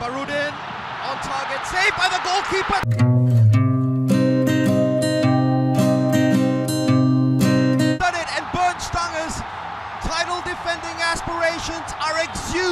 one. Barudin on target, saved by the goalkeeper. Done it, and Bernstanger's title defending aspirations are exhumed.